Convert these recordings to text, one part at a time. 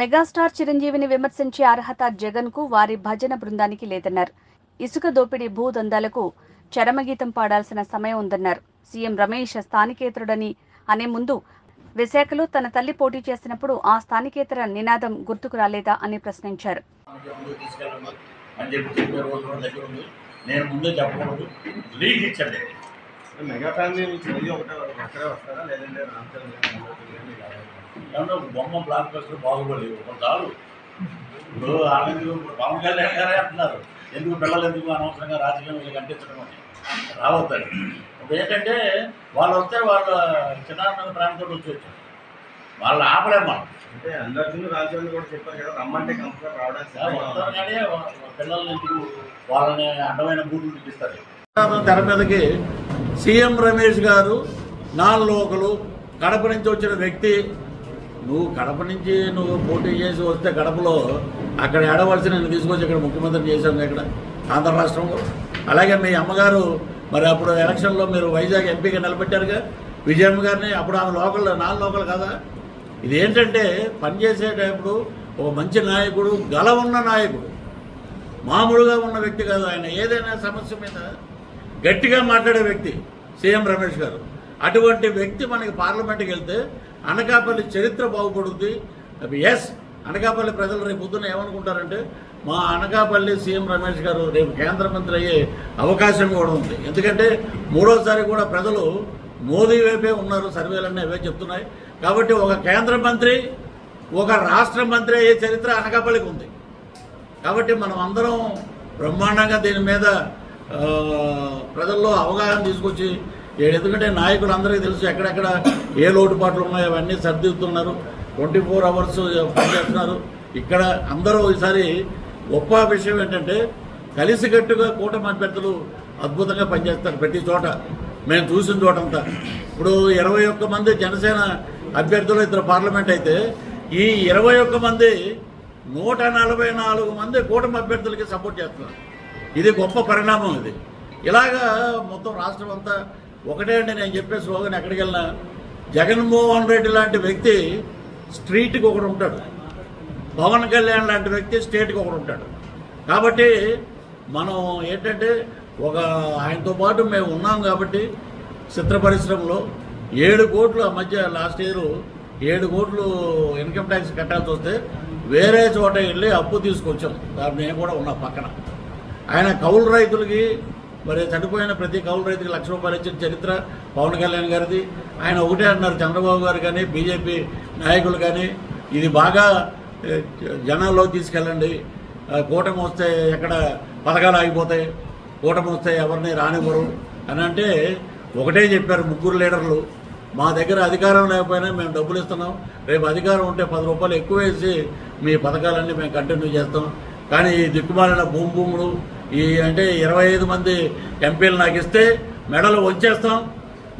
Megastar చిరంజీవిని విమర్శించే అర్హత జగన్కు వారి భజన బృందానికి లేదన్నారు. ఇసుక దోపిడీ భూదందాలకు చరమగీతం పాడాల్సిన సమయం ఉందన్నారు. సీఎం రమేష్ స్థానికేతరుడని అనే ముందు విశాఖలో తన తల్లి పోటీ చేసినప్పుడు ఆ స్థానికేతర నినాదం గుర్తుకు రాలేదా అని ప్రశ్నించారు. నేను ముందే చెప్పకూడదు. లీక్ ఇచ్చండి. మెగా ఫ్యామిలీ నుంచి ఒకటే వస్తారా? లేదంటే ఏమన్నా బొమ్మ బ్లాక్ బస్టర్ బాగుపడి ఒక చాలు. ఇప్పుడు ఆనంద్ పవన్ కళ్యాణ్ గారే అంటున్నారు. ఎందుకు పిల్లలు ఎందుకు అనవసరంగా రాజకీయం వీళ్ళకి అంటించడం అని. రావద్దండి. ఇప్పుడు ఏంటంటే వాళ్ళు వస్తే వాళ్ళ చిన్న ప్రాంతంలో వచ్చి వచ్చారు. వాళ్ళు ఆపలేము మనం. అంటే అందరికీ రాజధాని కూడా చెప్పారు కదా రమ్మంటే కంపెనీ రావడానికి పిల్లల్ని ఎందుకు వాళ్ళని అడ్డమైన బూతులు చూపిస్తారు తెర మీదకి సీఎం రమేష్ గారు నాలుగు లోకలు కడప నుంచి వచ్చిన వ్యక్తి నువ్వు కడప నుంచి నువ్వు పోటీ చేసి వస్తే కడపలో అక్కడ ఏడవలసి నేను తీసుకొచ్చి ఇక్కడ ముఖ్యమంత్రి చేశాను ఇక్కడ ఆంధ్ర రాష్ట్రంలో. అలాగే మీ అమ్మగారు మరి అప్పుడు ఎలక్షన్లో మీరు వైజాగ్ ఎంపీగా నిలబెట్టారుగా. విజయమ్మ గారిని అప్పుడు ఆమె లోకల్ నాలుగు లోకల్ కదా? ఇది ఏంటంటే పనిచేసేటప్పుడు ఒక మంచి నాయకుడు గల ఉన్న నాయకుడు మామూలుగా ఉన్న వ్యక్తి కాదు ఆయన. ఏదైనా సమస్య మీద గట్టిగా మాట్లాడే వ్యక్తి సీఎం రమేష్ గారు. అటువంటి వ్యక్తి మనకి పార్లమెంట్కి వెళ్తే అనకాపల్లి చరిత్ర బాగుపడుతుంది ఎస్ అనకాపల్లి ప్రజలు రేపు పొద్దున్న ఏమనుకుంటారంటే మా అనకాపల్లి సీఎం రమేష్ గారు రేపు కేంద్ర మంత్రి అయ్యే అవకాశం కూడా ఉంది. ఎందుకంటే మూడోసారి కూడా ప్రజలు మోదీ వైపే ఉన్నారు సర్వేలన్నీ అవే చెప్తున్నాయి. కాబట్టి ఒక కేంద్ర మంత్రి ఒక రాష్ట్ర మంత్రి అయ్యే చరిత్ర అనకాపల్లికి ఉంది. కాబట్టి మనం అందరం బ్రహ్మాండంగా దీని మీద ప్రజల్లో అవగాహన తీసుకొచ్చి ఎందుకంటే నాయకులు అందరికీ తెలుసు ఎక్కడెక్కడ ఏ లోటుపాట్లు ఉన్నాయో అవన్నీ సర్దిస్తున్నారు. ట్వంటీ ఫోర్ అవర్స్ పనిచేస్తున్నారు. ఇక్కడ అందరూ ఈసారి గొప్ప విషయం ఏంటంటే కలిసికట్టుగా కూటమి అభ్యర్థులు అద్భుతంగా పనిచేస్తారు ప్రతి చోట. మేము చూసిన చోటంతా. ఇప్పుడు ఇరవై ఒక్క మంది జనసేన అభ్యర్థులు ఇద్దరు పార్లమెంట్ అయితే ఈ ఇరవై ఒక్క మంది నూట నలభై నాలుగు మంది కూటమి అభ్యర్థులకి సపోర్ట్ చేస్తున్నారు. ఇది గొప్ప పరిణామం ఇది. ఇలాగా మొత్తం రాష్ట్రం అంతా ఒకటే అండి నేను చెప్పే స్లోగన్ ఎక్కడికి వెళ్ళినా జగన్మోహన్ రెడ్డి లాంటి వ్యక్తి స్ట్రీట్కి ఒకడు ఉంటాడు. పవన్ కళ్యాణ్ లాంటి వ్యక్తి స్టేట్కి ఒకడు ఉంటాడు. కాబట్టి మనం ఏంటంటే ఒక ఆయనతో పాటు మేము ఉన్నాం కాబట్టి చిత్ర పరిశ్రమలో ఏడు కోట్లు ఆ మధ్య లాస్ట్ ఇయర్ ఏడు కోట్లు ఇన్కమ్ ట్యాక్స్ కట్టాల్సి వస్తే వేరే చోట వెళ్ళి అప్పు తీసుకొచ్చాం. దాన్ని నేను కూడా ఉన్నా పక్కన. ఆయన కౌలు రైతులకి మరి చనిపోయిన ప్రతి కౌలు రైతుకి లక్ష రూపాయలు ఇచ్చిన చరిత్ర పవన్ కళ్యాణ్ గారిది. ఆయన ఒకటే అన్నారు చంద్రబాబు గారు కానీ బీజేపీ నాయకులు కానీ ఇది బాగా ఏ, జనాల్లో తీసుకెళ్ళండి. కూటమి వస్తే ఎక్కడ పథకాలు ఆగిపోతాయి కూటమి వస్తే ఎవరిని రానివ్వరు అని అంటే ఒకటే చెప్పారు ముగ్గురు లీడర్లు. మా దగ్గర అధికారం లేకపోయినా మేము డబ్బులు ఇస్తున్నాం. రేపు అధికారం ఉంటే పది రూపాయలు ఎక్కువ వేసి మీ పథకాలన్నీ మేము కంటిన్యూ చేస్తాం. కానీ ఈ దిక్కుమాలిన భూమి భూములు ఈ అంటే ఇరవై ఐదు మంది ఎంపీలు నాకు ఇస్తే మెడలు వంచేస్తాం.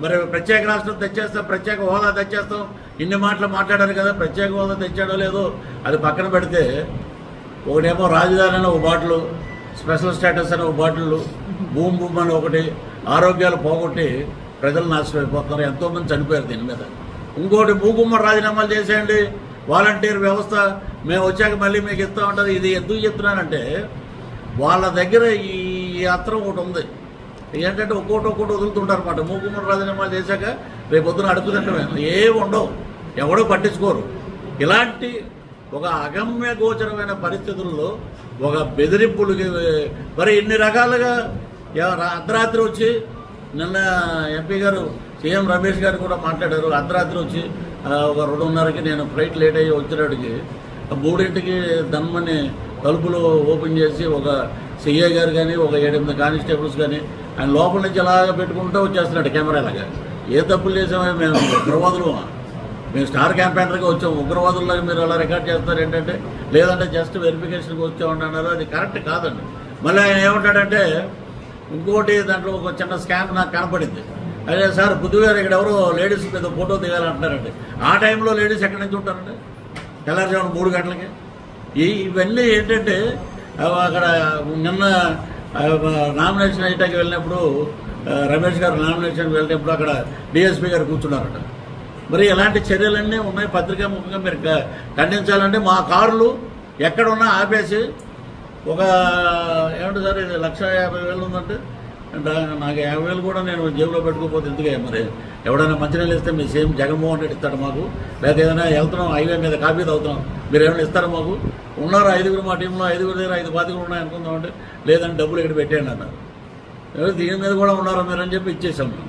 మరి ప్రత్యేక రాష్ట్రం తెచ్చేస్తాం ప్రత్యేక హోదా తెచ్చేస్తాం. ఇన్ని మాటలు మాట్లాడారు కదా ప్రత్యేక హోదా తెచ్చాడో లేదో అది పక్కన పెడితే ఒకటేమో రాజధాని అని ఒక బాటలు స్పెషల్ స్టేటస్ అని ఒక బాటిల్ భూమి భూమి అని ఒకటి ఆరోగ్యాలు పోగొట్టి ప్రజలు నాశనం అయిపోతున్నారు. ఎంతోమంది చనిపోయారు దీని మీద. ఇంకోటి భూగుమ్మ రాజీనామాలు చేసేయండి. వాలంటీర్ వ్యవస్థ మేము వచ్చాక మళ్ళీ మీకు ఇస్తా ఉంటుంది. ఇది ఎందుకు చెప్తున్నానంటే వాళ్ళ దగ్గర ఈ అత్రం ఒకటి ఉంది. ఏంటంటే ఒక్కోటి ఒక్కోటి వదులుతుంటారు అనమాట మూకుమ్మడి రాజీనామాలు చేశాక రేపు పొద్దున అడుగుతుంటే ఏమి ఉండవు. ఎవడో పట్టించుకోరు. ఇలాంటి ఒక అగమ్య గోచరమైన పరిస్థితుల్లో ఒక బెదిరింపులకి మరి ఇన్ని రకాలుగా అర్ధరాత్రి వచ్చి నిన్న ఎంపీ గారు సీఎం రమేష్ గారు కూడా మాట్లాడారు. అర్ధరాత్రి వచ్చి ఒక రెండున్నరకి నేను ఫ్లైట్ లేట్ అయ్యి వచ్చినడికి మూడింటికి దమ్మని తలుపులు ఓపెన్ చేసి ఒక సిఐ గారు కానీ ఒక ఏడెనిమిది కానిస్టేబుల్స్ కానీ ఆయన లోపల నుంచి అలాగ పెట్టుకుంటూ వచ్చేస్తున్నాడు కెమెరా లాగా. ఏ తప్పులు చేసామో మేము ఉగ్రవాదులు మేము స్టార్ క్యాంపెయినర్గా వచ్చాం. ఉగ్రవాదుల్లాగా మీరు అలా రికార్డ్ చేస్తారు ఏంటంటే లేదంటే జస్ట్ వెరిఫికేషన్కి వచ్చామని అన్నారు. అది కరెక్ట్ కాదండి. మళ్ళీ ఆయన ఏమంటాడంటే ఇంకోటి దాంట్లో ఒక చిన్న స్కామ్ నాకు కనపడింది. అదే సార్ బుద్ధిగారు ఇక్కడ ఎవరో లేడీస్ మీద ఫోటో దిగాలంటున్నారండి. ఆ టైంలో లేడీస్ ఎక్కడి నుంచి ఉంటారండి? తెల్లారుజామున మూడు గంటలకి? ఇవన్నీ ఏంటంటే అక్కడ నిన్న నామినేషన్ అయ్యటానికి వెళ్ళినప్పుడు రమేష్ గారు నామినేషన్కి వెళ్ళినప్పుడు అక్కడ డిఎస్పీ గారు కూర్చున్నారట. మరి ఇలాంటి చర్యలన్నీ ఉన్నాయి? పత్రికా ముఖంగా మీరు ఖండించాలంటే మా కార్లు ఎక్కడున్నా ఆపేసి ఒక ఏమంటే సార్ ఇది లక్ష యాభై వేలు ఉందంటే? నాకు యాభై వేలు కూడా నేను జేబులో పెట్టుకోకపోతే ఎందుకే మరి? ఎవడైనా మంచినీళ్ళు ఇస్తే మీ సేమ్ జగన్మోహన్ రెడ్డి ఇస్తాడు మాకు? లేకపోతే ఏదైనా వెళ్తున్నాం హైవే మీద కాపీ తాగుతున్నాం. మీరు ఏమైనా ఇస్తారా మాకు? ఉన్నారు ఐదుగురు మా టీంలో? ఐదుగురు దగ్గర ఐదు పాతికలు ఉన్నాయి అనుకుందామంటే లేదంటే డబ్బులు ఇక్కడ పెట్టేయండి అన్నారు దీని మీద కూడా ఉన్నారా మీరు అని చెప్పి ఇచ్చేసాం. మేము